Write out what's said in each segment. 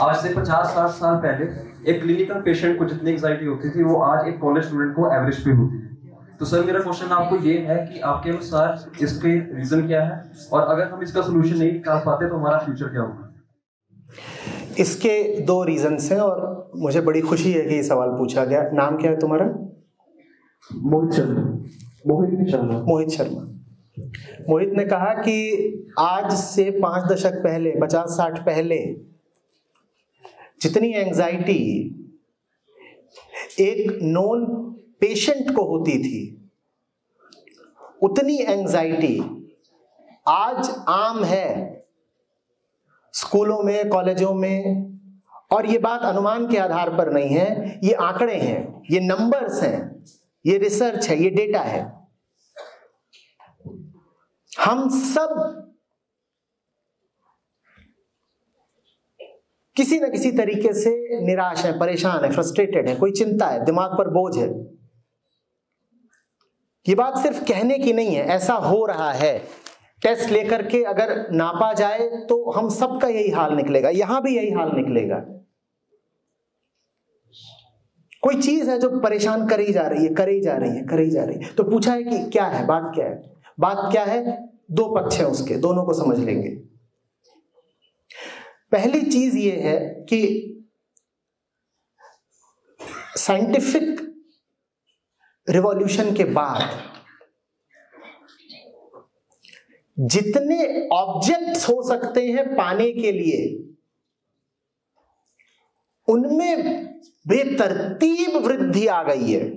आज से पचास साठ साल पहले एक क्लिनिकल पेशेंट को जितनी एंग्जाइटी होती थी वो आज एक कॉलेज स्टूडेंट को एवरेज पे होती है तो सर मेरा क्वेश्चन आपको ये है कि आपके अनुसार इसके रीजन क्या है? और अगर हम इसका सोल्यूशन नहीं निकाल पाते तो हमारा फ्यूचर क्या होगा? इसके दो रीजंस हैं और मुझे बड़ी खुशी है कि ये सवाल पूछा गया। नाम क्या है तुम्हारा? मोहित शर्मा। मोहित शर्मा। मोहित शर्मा। मोहित ने कहा कि आज से पाँच दशक पहले पचास साठ पहले जितनी एंजाइटी एक नॉन पेशेंट को होती थी, उतनी एंजाइटी आज आम है स्कूलों में, कॉलेजों में, और ये बात अनुमान के आधार पर नहीं है, ये आंकड़े हैं, ये नंबर्स हैं, ये रिसर्च है, ये डेटा है। हम सब किसी न किसी तरीके से निराश है, परेशान है फ्रस्ट्रेटेड है, कोई चिंता है, दिमाग पर बोझ है। ये बात सिर्फ़ कहने की नहीं है, ऐसा हो रहा है। टेस्ट लेकर के अगर नापा जाए तो हम सबका यही हाल निकलेगा, यहाँ भी यही हाल निकलेगा। कोई चीज़ है जो परेशान करी जा रही है, करी जा रही है, करी जा रही है। तो पूछा है कि क्या है, बात क्या है? बात क्या है? दो पक्ष है उसके, दोनों को समझ लेंगे। पहली चीज़ ये है कि साइंटिफिक रिवॉल्यूशन के बाद जितने ऑब्जेक्ट्स हो सकते हैं पाने के लिए, उनमें बेतरतीब वृद्धि आ गई है।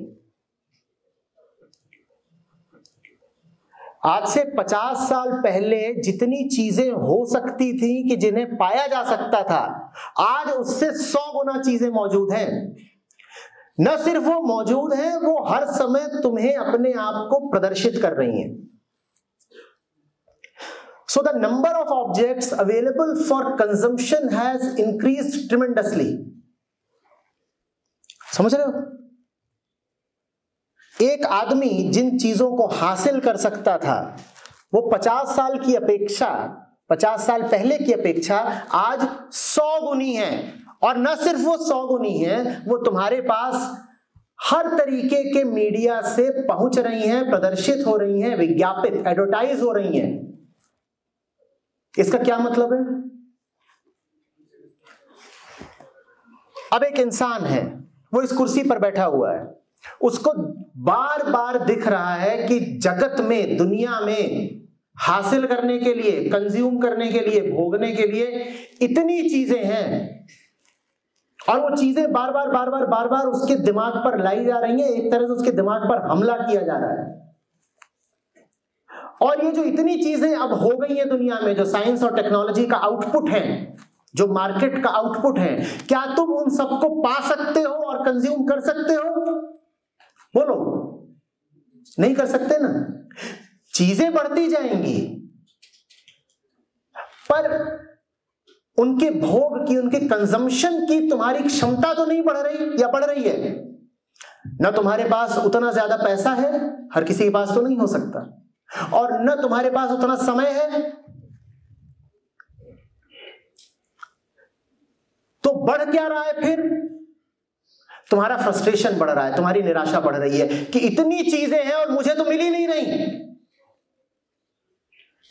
आज से 50 साल पहले जितनी चीज़ें हो सकती थी कि जिन्हें पाया जा सकता था, आज उससे 100 गुना चीज़ें मौजूद हैं। न सिर्फ़ वो मौजूद हैं, वो हर समय तुम्हें अपने आप को प्रदर्शित कर रही हैं। So the number of objects available for consumption has increased tremendously. समझ रहे हो? एक आदमी जिन चीज़ों को हासिल कर सकता था, वो पचास साल की अपेक्षा, पचास साल पहले की अपेक्षा आज सौ गुनी है। और न सिर्फ़ वो सौ गुनी है, वो तुम्हारे पास हर तरीके के मीडिया से पहुँच रही हैं, प्रदर्शित हो रही हैं, विज्ञापित एडवर्टाइज हो रही हैं। इसका क्या मतलब है? अब एक इंसान है, वो इस कुर्सी पर बैठा हुआ है। उसको बार बार दिख रहा है कि जगत में, दुनिया में हासिल करने के लिए, कंज्यूम करने के लिए, भोगने के लिए इतनी चीज़ें हैं। और वो चीज़ें बार बार बार बार बार बार उसके दिमाग पर लाई जा रही हैं। एक तरह से उसके दिमाग पर हमला किया जा रहा है। और ये जो इतनी चीज़ें अब हो गई हैं दुनिया में, जो साइंस और टेक्नोलॉजी का आउटपुट है, जो मार्केट का आउटपुट है, क्या तुम उन सबको पा सकते हो और कंज्यूम कर सकते हो? बोलो। नहीं कर सकते ना। चीज़ें बढ़ती जाएँगी। पर उनके भोग की, उनके कंजम्पशन की तुम्हारी क्षमता तो नहीं बढ़ रही या बढ़ रही है? ना तुम्हारे पास उतना ज़्यादा पैसा है, हर किसी के पास तो नहीं हो सकता। और न तुम्हारे पास उतना समय है तो बढ़ क्या रहा है फिर? तुम्हारा फ्रस्ट्रेशन बढ़ रहा है, तुम्हारी निराशा बढ़ रही है कि इतनी चीज़ें हैं और मुझे तो मिल ही नहीं रही।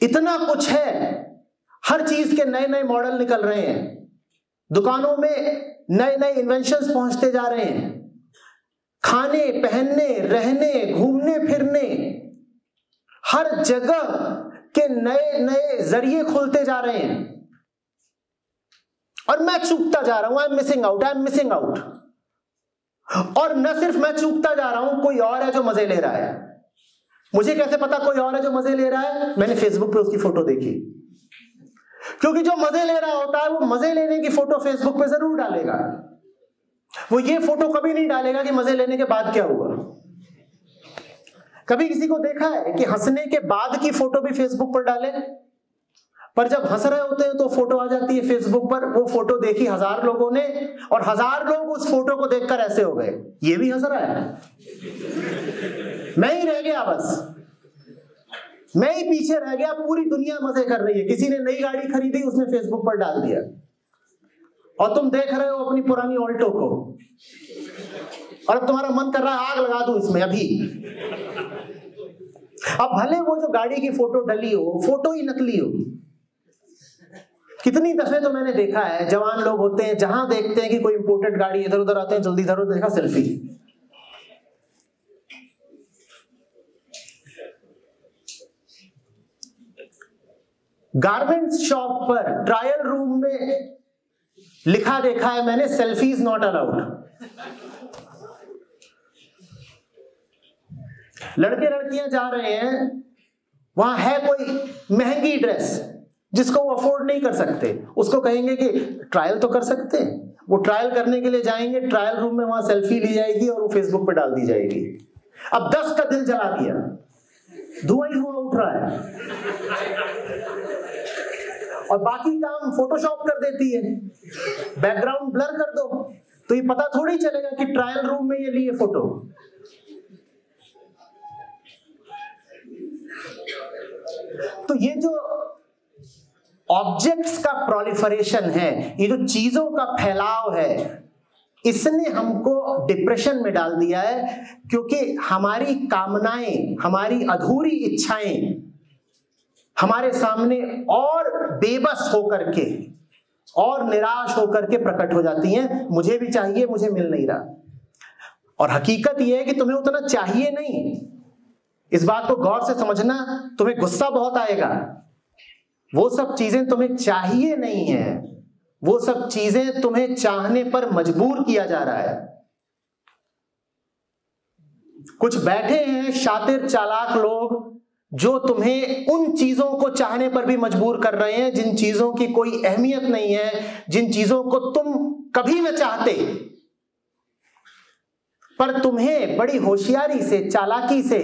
इतना कुछ है, हर चीज़ के नए नए मॉडल निकल रहे हैं। दुकानों में नए नए इन्वेंशन पहुँचते जा रहे हैं। खाने, पहनने, रहने, घूमने, फिरने, हर जगह के नए नए ज़रिए खुलते जा रहे हैं। और मैं चूकता जा रहा हूँ I am missing out I am missing out और न सिर्फ़ मैं चूकता जा रहा हूँ, कोई और है जो मज़े ले रहा है। मुझे कैसे पता कोई और है जो मज़े ले रहा है? मैंने फेसबुक पे उसकी फ़ोटो देखी। क्योंकि जो मज़े ले रहा होता है, वो मज़े लेने की फ़ोटो फेसबुक पे ज़रूर डालेगा। वो ये फ़ोटो कभी नहीं डालेगा कि मज़े लेने के बाद क्या हुआ। कभी किसी को देखा है कि हंसने के बाद की फ़ोटो भी फेसबुक पर डाले? पर जब हंस रहे होते हैं तो फ़ोटो आ जाती है फेसबुक पर। वो फ़ोटो देखी हज़ार लोगों ने और हज़ार लोग उस फ़ोटो को देखकर ऐसे हो गए। ये भी हंस रहा है? मैं ही रह गया बस। मैं ही पीछे रह गया, पूरी दुनिया मज़े कर रही है। किसी ने नई गाड़ी खरीदी, उसने फेसबुक पर डाल दिया। और तुम देख रहे हो अपनी पुरानी ऑल्टो को। और अब तुम्हारा मन कर रहा है, आग लगा दू इसमें अभी। अब भले वो जो गाड़ी की फ़ोटो डली हो, फ़ोटो ही नकली हो कितनी दफे तो मैंने देखा है, जवान लोग होते हैं, जहाँ देखते हैं कि कोई इंपोर्टेड गाड़ी इधर उधर आते हैं, जल्दी इधर उधर देखा सेल्फी गारमेंट्स शॉप पर ट्रायल रूम में लिखा देखा है मैंने सेल्फी इज़ नॉट अलाउड लड़के लड़कियाँ जा रहे हैं, वहाँ है कोई महँगी ड्रेस जिसको वो अफोर्ड नहीं कर सकते। उसको कहेंगे कि ट्रायल तो कर सकते हैं। वो ट्रायल करने के लिए जाएँगे ट्रायल रूम में वहाँ सेल्फी ली जाएगी और वो फेसबुक पे डाल दी जाएगी। अब दस का दिल जला दिया। धुआँ ही उठ रहा है। और बाकी काम फोटोशॉप कर देती है। बैकग्राउंड ब्लर कर दो। तो ये पता थोड़ी चलेगा कि ट्रायल रूम में ये लिए फ़ोटो तो ये जो ऑब्जेक्ट्स का प्रोलिफरेशन है, ये जो चीज़ों का फैलाव है, इसने हमको डिप्रेशन में डाल दिया है, क्योंकि हमारी कामनाएँ, हमारी अधूरी इच्छाएँ हमारे सामने और बेबस होकर के, और निराश होकर के प्रकट हो जाती हैं। मुझे भी चाहिए, मुझे मिल नहीं रहा। और हकीकत यह है कि तुम्हें उतना चाहिए नहीं। इस बात को गौर से समझना, तुम्हें गुस्सा बहुत आएगा। वो सब चीज़ें तुम्हें चाहिए नहीं है। वो सब चीज़ें तुम्हें चाहने पर मजबूर किया जा रहा है। कुछ बैठे हैं शातिर चालाक लोग जो तुम्हें उन चीज़ों को चाहने पर भी मजबूर कर रहे हैं, जिन चीज़ों की कोई अहमियत नहीं है, जिन चीज़ों को तुम कभी न चाहते। पर तुम्हें बड़ी होशियारी से, चालाकी से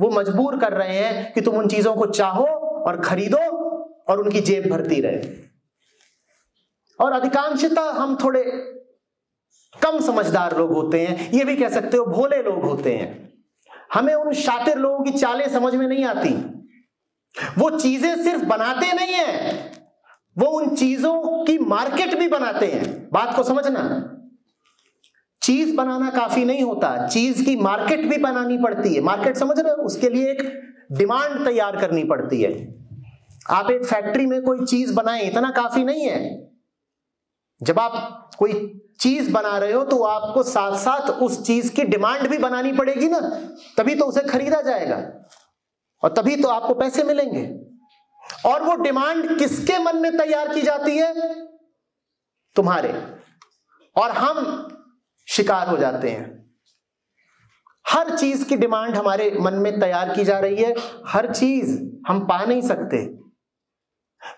वो मजबूर कर रहे हैं कि तुम उन चीज़ों को चाहो और खरीदो। और उनकी जेब भरती रहे। और अधिकांशता हम थोड़े कम समझदार लोग होते हैं, ये भी कह सकते हो, भोले लोग होते हैं। हमें उन शातिर लोगों की चालें समझ में नहीं आती। वो चीज़ें सिर्फ़ बनाते नहीं है, वो उन चीज़ों की मार्केट भी बनाते हैं। बात को समझना। चीज़ बनाना काफ़ी नहीं होता, चीज़ की मार्केट भी बनानी पड़ती है। मार्केट समझ रहे हो, उसके लिए एक डिमांड तैयार करनी पड़ती है। आप एक फैक्ट्री में कोई चीज़ बनाए, इतना काफ़ी नहीं है। जब आप कोई चीज़ बना रहे हो तो आपको साथ साथ उस चीज़ की डिमांड भी बनानी पड़ेगी ना, तभी तो उसे खरीदा जाएगा और तभी तो आपको पैसे मिलेंगे। और वो डिमांड किसके मन में तैयार की जाती है? तुम्हारे। और हम शिकार हो जाते हैं। हर चीज़ की डिमांड हमारे मन में तैयार की जा रही है, हर चीज़ हम पा नहीं सकते।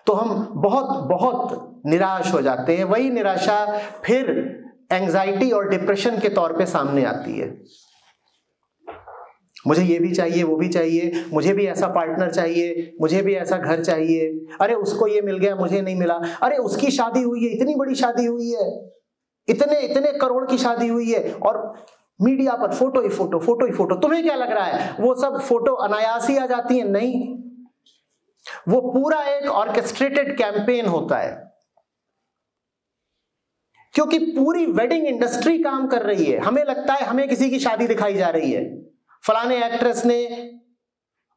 तो हम बहुत बहुत निराश हो जाते हैं। वही निराशा फिर एंजाइटी और डिप्रेशन के तौर पे सामने आती है। मुझे ये भी चाहिए, वो भी चाहिए, मुझे भी ऐसा पार्टनर चाहिए, मुझे भी ऐसा घर चाहिए। अरे, उसको ये मिल गया, मुझे नहीं मिला। अरे, उसकी शादी हुई है, इतनी बड़ी शादी हुई है। इतने इतने करोड़ की शादी हुई है। और मीडिया पर फ़ोटो ही फ़ोटो फ़ोटो ही फ़ोटो तुम्हें क्या लग रहा है? वो सब फ़ोटो अनायास ही आ जाती है? नहीं। वो पूरा एक ऑर्केस्ट्रेटेड कैंपेन होता है। क्योंकि पूरी वेडिंग इंडस्ट्री काम कर रही है। हमें लगता है हमें किसी की शादी दिखाई जा रही है। फलाने एक्ट्रेस ने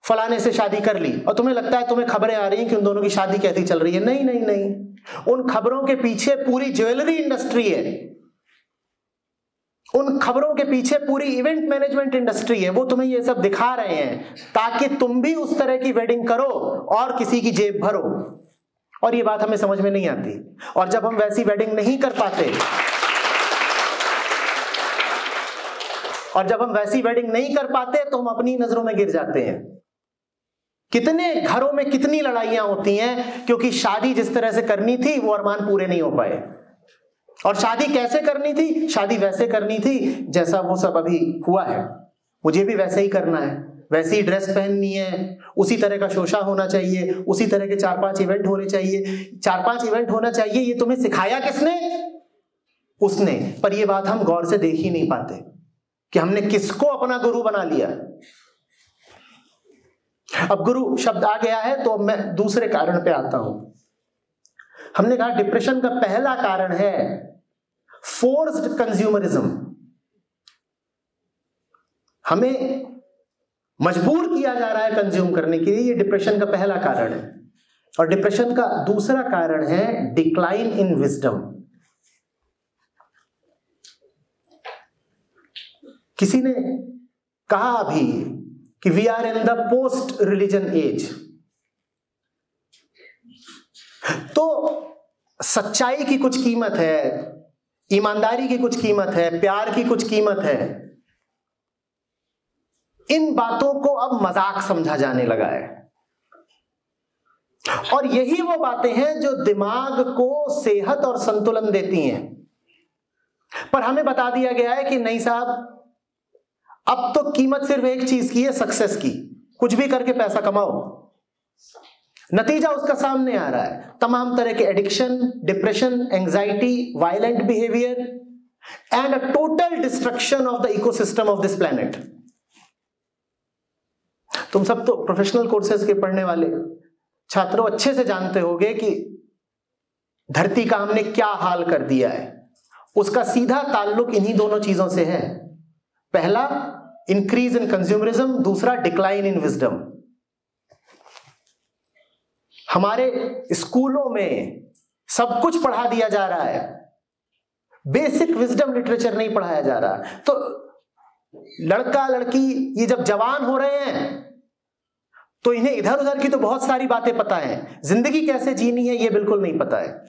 फलाने से शादी कर ली और तुम्हें लगता है तुम्हें खबरें आ रही हैं कि उन दोनों की शादी कैसी चल रही है? नहीं नहीं नहीं। उन खबरों के पीछे पूरी ज्वेलरी इंडस्ट्री है। उन खबरों के पीछे पूरी इवेंट मैनेजमेंट इंडस्ट्री है, वो तुम्हें ये सब दिखा रहे हैं, ताकि तुम भी उस तरह की वेडिंग करो और किसी की जेब भरो। और ये बात हमें समझ में नहीं आती। और जब हम वैसी वेडिंग नहीं कर पाते, और जब हम वैसी वेडिंग नहीं कर पाते तो हम अपनी नज़रों में गिर जाते हैं। कितने घरों में कितनी लड़ाइयाँ होती हैं, क्योंकि शादी जिस तरह से करनी थी, वो अरमान पूरे नहीं हो पाए। और शादी कैसे करनी थी? शादी वैसे करनी थी जैसा वो सब अभी हुआ है। मुझे भी वैसे ही करना है। वैसी ड्रेस पहननी है। उसी तरह का शोशा होना चाहिए। उसी तरह के चार पाँच इवेंट होने चाहिए। चार पाँच इवेंट होना चाहिए, ये तुम्हें सिखाया किसने? उसने। पर ये बात हम गौर से देख ही नहीं पाते कि हमने किसको अपना गुरु बना लिया। अब गुरु शब्द आ गया है तो मैं दूसरे कारण पे आता हूँ। हमने कहा डिप्रेशन का पहला कारण है फोर्स्ड कंज्यूमरिज्म हमें मजबूर किया जा रहा है कंज्यूम करने के लिए, ये डिप्रेशन का पहला कारण है। और डिप्रेशन का दूसरा कारण है डिक्लाइन इन विजडम किसी ने कहा अभी कि we are in the post religion age तो सच्चाई की कुछ कीमत है, ईमानदारी की कुछ कीमत है, प्यार की कुछ कीमत है। इन बातों को अब मज़ाक समझा जाने लगा है। और यही वो बातें हैं जो दिमाग को सेहत और संतुलन देती हैं। पर हमें बता दिया गया है कि नहीं साहब, अब तो कीमत सिर्फ़ एक चीज़ की है सक्सेस की। कुछ भी करके पैसा कमाओ। नतीजा उसका सामने आ रहा है। तमाम तरह के addiction depression anxiety violent behaviour and a total destruction of the ecosystem of this planet तुम सब तो प्रोफेशनल कोर्सेज के पढ़ने वाले छात्रों अच्छे से जानते होगे कि धरती का हमने क्या हाल कर दिया है। उसका सीधा ताल्लुक इन्हीं दोनों चीज़ों से है। पहला इंक्रीज इन कंज्यूमरिज्म दूसरा डिक्लाइन इन विजडम हमारे स्कूलों में सब कुछ पढ़ा दिया जा रहा है। बेसिक विजडम लिटरेचर नहीं पढ़ाया जा रहा। तो लड़का लड़की, ये जब जवान हो रहे हैं तो इन्हें इधर उधर की तो बहुत सारी बातें पता है। ज़िंदगी कैसे जीनी है, ये बिल्कुल नहीं पता है।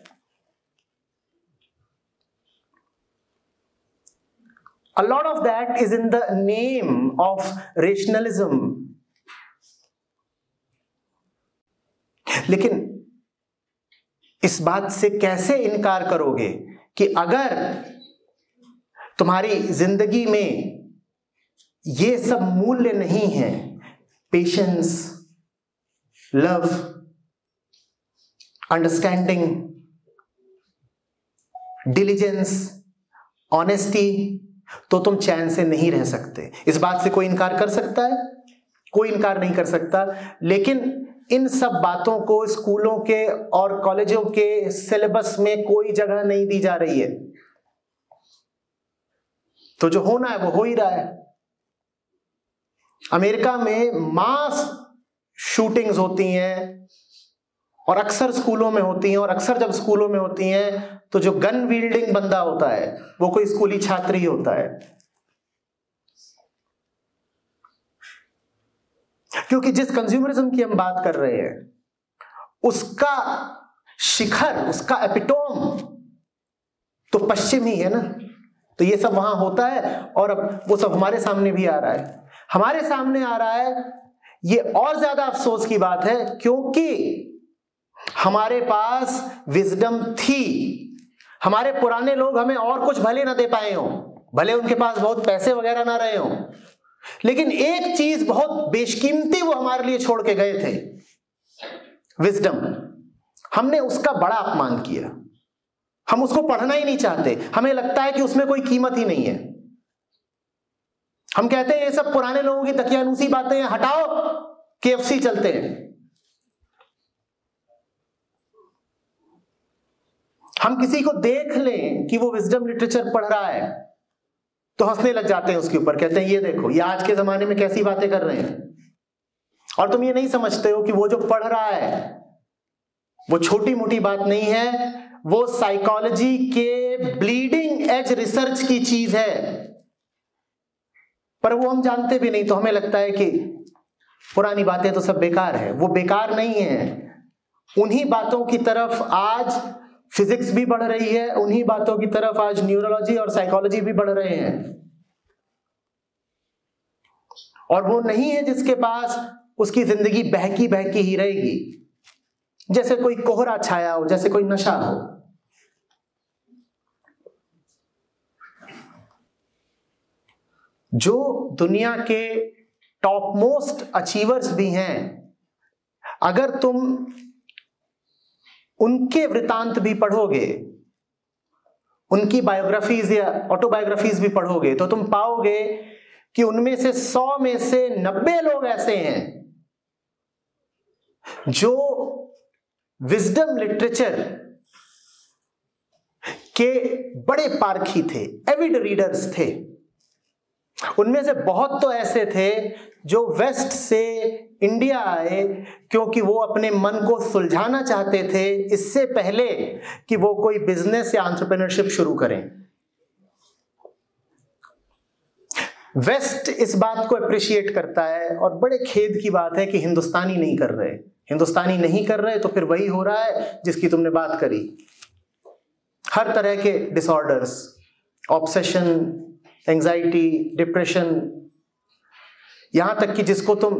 A lot of that is in the name of rationalism. लेकिन इस बात से कैसे इनकार करोगे कि अगर तुम्हारी ज़िंदगी में ये सब मूल्य नहीं है patience love understanding diligence honesty तो तुम चैन से नहीं रह सकते। इस बात से कोई इनकार कर सकता है? कोई इनकार नहीं कर सकता। लेकिन इन सब बातों को स्कूलों के और कॉलेजों के सिलेबस में कोई जगह नहीं दी जा रही है। तो जो होना है वो हो ही रहा है। अमेरिका में मास शूटिंग्स होती हैं और अक्सर स्कूलों में होती हैं और अक्सर जब स्कूलों में होती हैं तो जो गन वील्डिंग बंदा होता है, वो कोई स्कूली छात्र ही होता है। क्योंकि जिस कंज्यूमरिज्म की हम बात कर रहे हैं, उसका शिखर, उसका एपिटोम तो पश्चिम ही है ना? तो ये सब वहाँ होता है और अब वो सब हमारे सामने भी आ रहा है। हमारे सामने आ रहा है, ये और ज़्यादा अफसोस की बात है क्योंकि हमारे पास विजडम थी। हमारे पुराने लोग हमें और कुछ भले ना दे पाए हो, भले उनके पास बहुत पैसे वगैरह ना रहे हो लेकिन एक चीज़ बहुत बेशकीमती वो हमारे लिए छोड़ के गए थे। विजडम हमने उसका बड़ा अपमान किया। हम उसको पढ़ना ही नहीं चाहते। हमें लगता है कि उसमें कोई कीमत ही नहीं है। हम कहते हैं, ये सब पुराने लोगों की तकियानुसी बातें हैं, हटाओ। केएफसी चलते हैं। हम किसी को देख लें कि वो विजडम लिटरेचर पढ़ रहा है। तो हंसने लग जाते हैं उसके ऊपर, कहते हैं, ये देखो, ये आज के जमाने में कैसी बातें कर रहे हैं? और तुम ये नहीं समझते हो कि वो जो पढ़ रहा है, वो छोटी मोटी बात नहीं है, वो साइकोलॉजी के ब्लीडिंग एज रिसर्च की चीज़ है। पर वो हम जानते भी नहीं तो हमें लगता है कि पुरानी बातें तो सब बेकार है, वो बेकार नहीं है। उन्हीं बातों की तरफ़ आज फिजिक्स भी बढ़ रही है, उन्हीं बातों की तरफ़ आज न्यूरोलॉजी और साइकोलॉजी भी बढ़ रहे हैं। और वो नहीं है जिसके पास उसकी ज़िंदगी बहकी बहकी ही रहेगी। जैसे कोई कोहरा छाया हो, जैसे कोई नशा हो। जो दुनिया के टॉप मोस्ट अचीवर्स भी हैं, अगर तुम उनके वृतांत भी पढ़ोगे, उनकी बायोग्राफीज या ऑटोबायोग्राफीज भी पढ़ोगे तो तुम पाओगे कि उनमें से सौ में से नब्बे लोग ऐसे हैं जो विजडम लिटरेचर के बड़े पारखी थे एविड रीडर्स थे। उनमें से बहुत तो ऐसे थे जो वेस्ट से इंडिया आए, क्योंकि वो अपने मन को सुलझाना चाहते थे इससे पहले कि वो कोई बिज़नेस या एंटरप्रेन्योरशिप शुरू करें। वेस्ट इस बात को अप्रिशिएट करता है और बड़े खेद की बात है कि हिंदुस्तानी नहीं कर रहे। हिंदुस्तानी नहीं कर रहे तो फिर वही हो रहा है जिसकी तुमने बात करी। हर तरह के डिसऑर्डर्स ऑब्सेशन एंजाइटी डिप्रेशन यहाँ तक कि जिसको तुम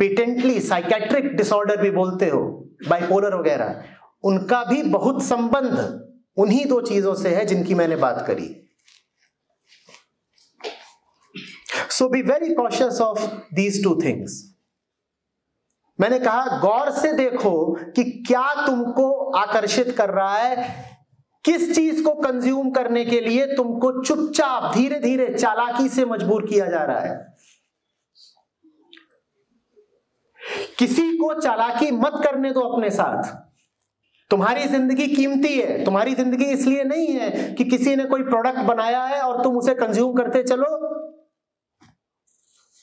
पेटेंटली साइकेट्रिक डिसऑर्डर भी बोलते हो बाइपोलर वगैरह, उनका भी बहुत संबंध उन्हीं दो चीज़ों से है जिनकी मैंने बात करी। So be very cautious of these two things मैंने कहा, गौर से देखो कि क्या तुमको आकर्षित कर रहा है किस चीज़ को कंज्यूम करने के लिए तुमको चुपचाप धीरे धीरे चालाकी से मजबूर किया जा रहा है? किसी को चालाकी मत करने दो अपने साथ। तुम्हारी ज़िंदगी कीमती है, तुम्हारी ज़िंदगी इसलिए नहीं है कि किसी ने कोई प्रोडक्ट बनाया है और तुम उसे कंज्यूम करते चलो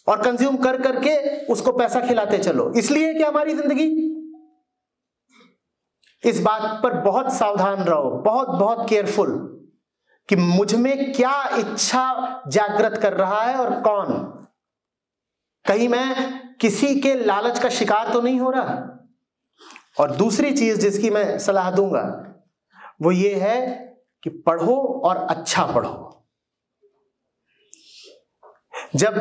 और कंज्यूम कर करके उसको पैसा खिलाते चलो। इसलिए कि हमारी ज़िंदगी इस बात पर बहुत सावधान रहो, बहुत बहुत केयरफुल कि मुझमें क्या इच्छा जागृत कर रहा है और कौन। कहीं मैं किसी के लालच का शिकार तो नहीं हो रहा? और दूसरी चीज़ जिसकी मैं सलाह दूँगा, वो ये है कि पढ़ो और अच्छा पढ़ो। जब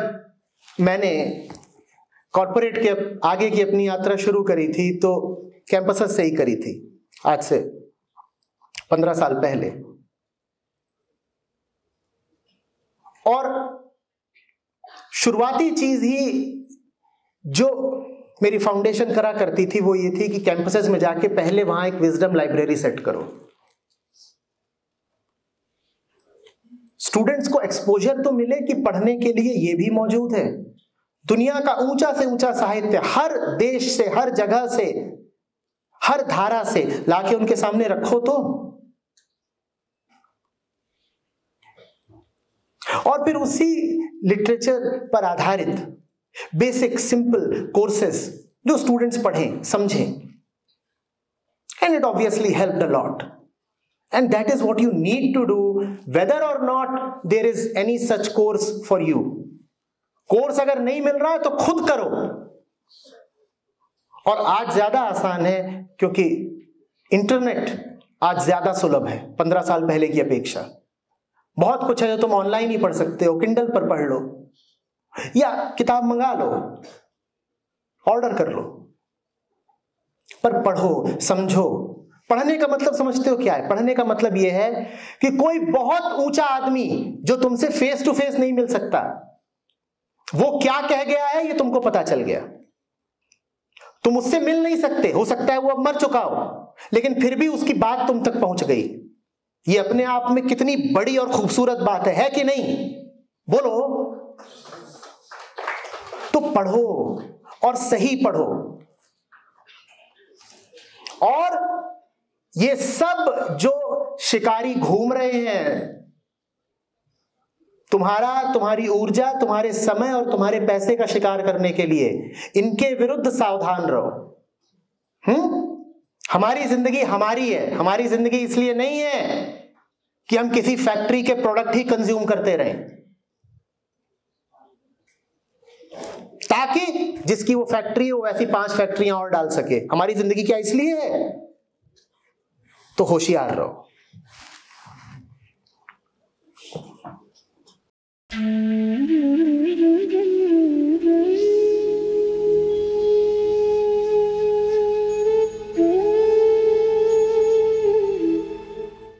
मैंने कॉरपोरेट के आगे की अपनी यात्रा शुरू करी थी तो कैंपस से ही करी थी। आज से पंद्रह साल पहले। और शुरुआती चीज़ ही जो मेरी फाउंडेशन करा करती थी वो ये थी कि कैंपसेस में जाके पहले वहाँ एक विजडम लाइब्रेरी सेट करो। स्टूडेंट्स को एक्सपोजर तो मिले कि पढ़ने के लिए ये भी मौजूद है। दुनिया का ऊँचा से ऊँचा साहित्य हर देश से, हर जगह से हर धारा से लाके उनके सामने रखो तो। और फिर उसी लिटरेचर पर आधारित बेसिक सिंपल कोर्सेस जो स्टूडेंट्स पढ़ें, समझें। And it obviously help a lot and that is what you need to do whether or not there is any such course for you course अगर नहीं मिल रहा है तो खुद करो। और आज ज़्यादा आसान है क्योंकि इंटरनेट आज ज़्यादा सुलभ है, पंद्रह साल पहले की अपेक्षा। बहुत कुछ है जो तुम ऑनलाइन ही पढ़ सकते हो किंडल पर पढ़ लो, या किताब मंगा लो ऑर्डर कर लो। पर पढ़ो, समझो। पढ़ने का मतलब समझते हो क्या है? पढ़ने का मतलब यह है कि कोई बहुत ऊँचा आदमी जो तुमसे फेस टू फेस नहीं मिल सकता, वो क्या कह गया है ये तुमको पता चल गया। तुम उससे मिल नहीं सकते। हो सकता है वो अब मर चुका हो लेकिन फिर भी उसकी बात तुम तक पहुँच गई। ये अपने आप में कितनी बड़ी और खूबसूरत बात है, है कि नहीं? बोलो। तो पढ़ो और सही पढ़ो। और ये सब जो शिकारी घूम रहे हैं तुम्हारा, तुम्हारी ऊर्जा, तुम्हारे समय और तुम्हारे पैसे का शिकार करने के लिए इनके विरुद्ध सावधान रहो। हम्म हमारी ज़िंदगी हमारी है। हमारी ज़िंदगी इसलिए नहीं है कि हम किसी फैक्ट्री के प्रोडक्ट ही कंज्यूम करते रहें। ताकि जिसकी वो फैक्ट्री हो वैसी पाँच फैक्ट्रियाँ और डाल सके। हमारी ज़िंदगी क्या इसलिए है? तो होशियार रहो। Mm-hmm.